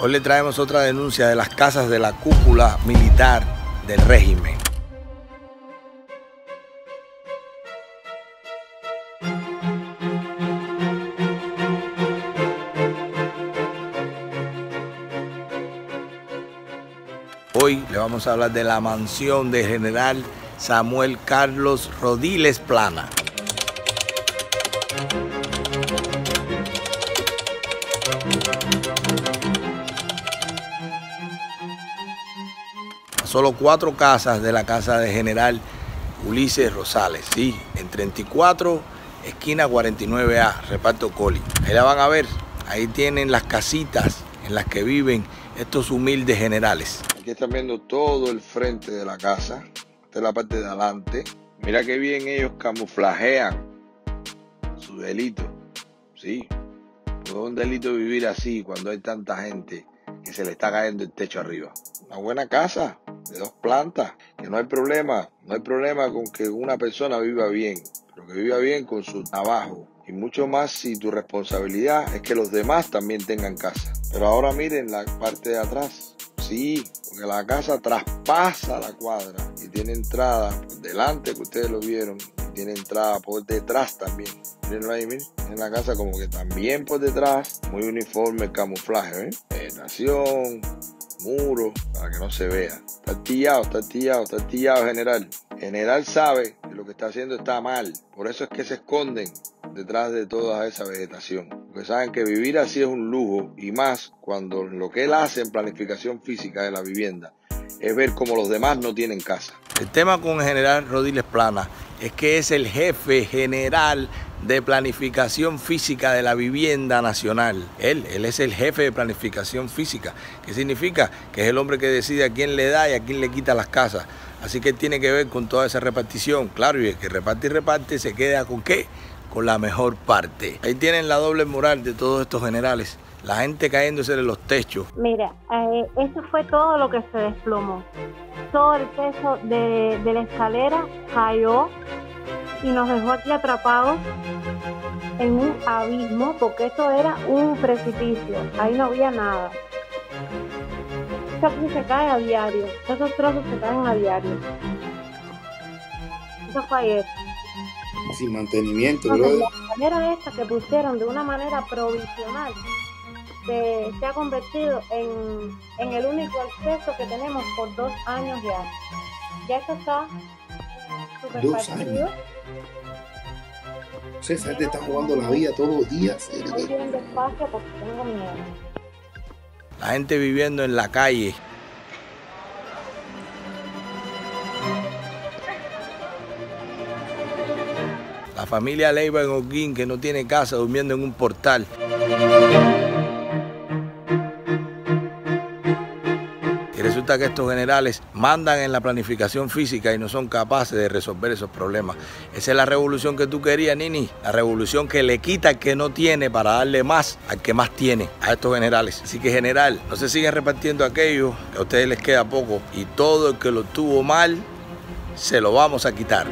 Hoy le traemos otra denuncia de las casas de la cúpula militar del régimen. Hoy le vamos a hablar de la mansión de general Samuel Carlos Rodiles Plana. Solo cuatro casas de la casa de general Ulises Rosales, sí, en 34, esquina 49A, reparto Coli. Ahí la van a ver, ahí tienen las casitas en las que viven estos humildes generales. Aquí están viendo todo el frente de la casa, esta es la parte de adelante. Mira qué bien ellos camuflajean su delito, sí. es un delito vivir así cuando hay tanta gente que se le está cayendo el techo arriba. Una buena casa, de dos plantas, que no hay problema, no hay problema con que una persona viva bien, pero que viva bien con su trabajo. Y mucho más si tu responsabilidad es que los demás también tengan casa. Pero ahora miren la parte de atrás. Sí, porque la casa traspasa la cuadra y tiene entrada por delante, que ustedes lo vieron, tiene entrada por detrás también. Mirenlo ahí, miren. En la casa como que también por detrás, muy uniforme el camuflaje, ¿eh? Vegetación, muro, para que no se vea. Está tillado, está tillado, está tillado general. General sabe que lo que está haciendo está mal. Por eso es que se esconden detrás de toda esa vegetación. Porque saben que vivir así es un lujo y más cuando lo que él hace en planificación física de la vivienda es ver cómo los demás no tienen casa. El tema con el general Rodiles Plana es que es el jefe general de planificación física de la vivienda nacional. Él, él es el jefe de planificación física, que significa que es el hombre que decide a quién le da y a quién le quita las casas. Así que tiene que ver con toda esa repartición. Claro, y el que reparte y reparte se queda con qué? Con la mejor parte. Ahí tienen la doble moral de todos estos generales. La gente cayéndose de los techos. Mira, eh, eso fue todo lo que se desplomó. Todo el peso de, de la escalera cayó y nos dejó aquí atrapados en un abismo porque esto era un precipicio, ahí no había nada. Esto aquí se cae a diario, esos trozos se caen a diario. Eso fue ayer. Sin mantenimiento. La manera esta que pusieron de una manera provisional se, se ha convertido en, en el único acceso que tenemos por dos años ya. Ya esto está Dos años. César te está jugando la vida todos los días. La gente viviendo en la calle. La familia Leiva en Oquín que no tiene casa durmiendo en un portal. Resulta que estos generales mandan en la planificación física y no son capaces de resolver esos problemas. Esa es la revolución que tú querías, Nini. La revolución que le quita al que no tiene para darle más al que más tiene, a estos generales. Así que general, no se siguen repartiendo aquello, que a ustedes les queda poco y todo el que lo tuvo mal, se lo vamos a quitar.